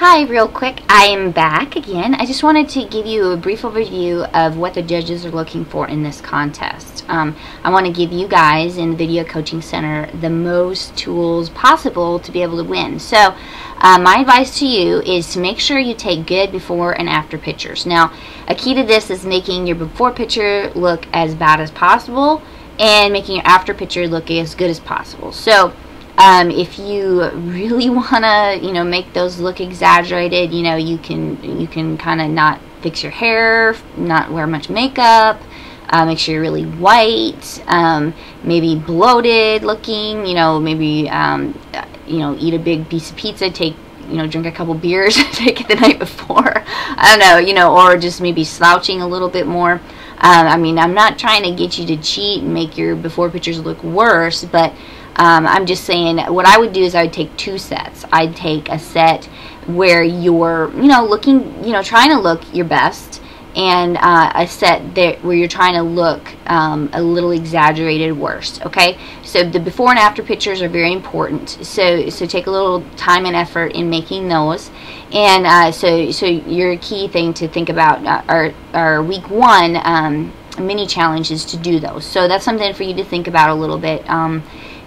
Hi, real quick, I am back again. I just wanted to give you a brief overview of what the judges are looking for in this contest. Um, I want to give you guys in the Video Coaching Center the most tools possible to be able to win. So, uh, my advice to you is to make sure you take good before and after pictures. Now, a key to this is making your before picture look as bad as possible and making your after picture look as good as possible. So, um, if you really want to, you know, make those look exaggerated, you know, you can you can kind of not fix your hair, not wear much makeup, uh, make sure you're really white, um, maybe bloated looking, you know, maybe um, you know, eat a big piece of pizza, take you know, drink a couple beers, take it the night before. I don't know, you know, or just maybe slouching a little bit more. Um, I mean, I'm not trying to get you to cheat and make your before pictures look worse, but um, I'm just saying what I would do is I would take two sets. I'd take a set where you're, you know, looking, you know, trying to look your best and uh, a set that where you're trying to look um, a little exaggerated worse okay? So the before and after pictures are very important. So so take a little time and effort in making those. And uh, so so your key thing to think about uh, our, our week one um, mini challenges to do those. So that's something for you to think about a little bit. Um,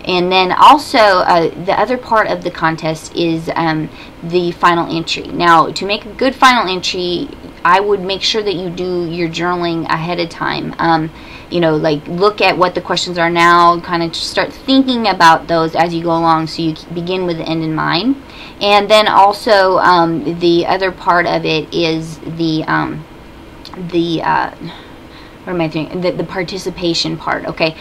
and then also, uh, the other part of the contest is um, the final entry. Now, to make a good final entry, I would make sure that you do your journaling ahead of time. Um, you know, like look at what the questions are now, kind of start thinking about those as you go along so you begin with the end in mind. And then also, um, the other part of it is the, um, the, uh, what am I doing? The, the participation part, okay?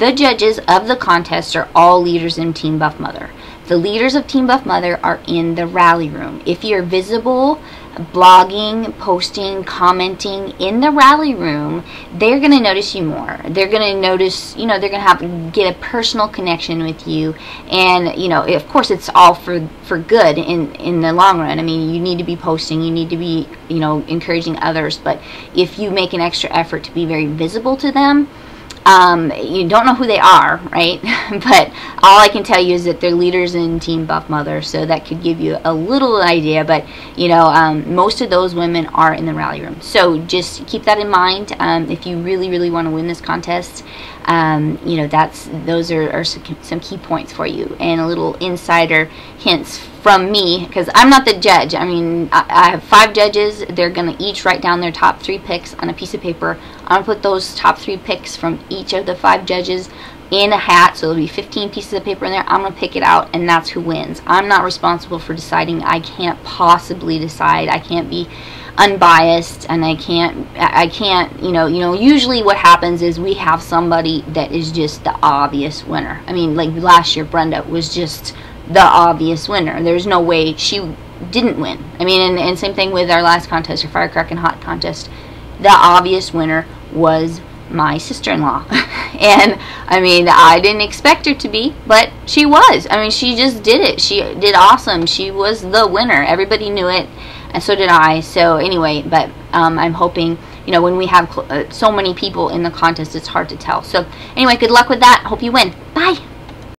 The judges of the contest are all leaders in Team BuffMother. The leaders of Team BuffMother are in the rally room. If you're visible, blogging, posting, commenting in the rally room, they're going to notice you more. They're going to notice, you know, they're going to have get a personal connection with you. And, you know, of course it's all for for good in in the long run. I mean, you need to be posting, you need to be, you know, encouraging others, but if you make an extra effort to be very visible to them, um, you don't know who they are, right? but all I can tell you is that they're leaders in Team BuffMother, so that could give you a little idea. But you know, um, most of those women are in the rally room, so just keep that in mind. Um, if you really, really want to win this contest, um, you know, that's those are, are some key points for you, and a little insider hints from me because I'm not the judge. I mean, I, I have five judges. They're going to each write down their top three picks on a piece of paper. I'm going to put those top three picks from each of the five judges in a hat. So there'll be 15 pieces of paper in there. I'm going to pick it out, and that's who wins. I'm not responsible for deciding. I can't possibly decide. I can't be unbiased and I can't I can't you know you know usually what happens is we have somebody that is just the obvious winner I mean like last year Brenda was just the obvious winner. There's no way she didn't win. I mean, and, and same thing with our last contest, our Firecrack and Hot contest. The obvious winner was my sister-in-law. and I mean, I didn't expect her to be, but she was. I mean, she just did it. She did awesome. She was the winner. Everybody knew it, and so did I. So anyway, but um, I'm hoping, you know, when we have uh, so many people in the contest, it's hard to tell. So anyway, good luck with that. Hope you win. Bye.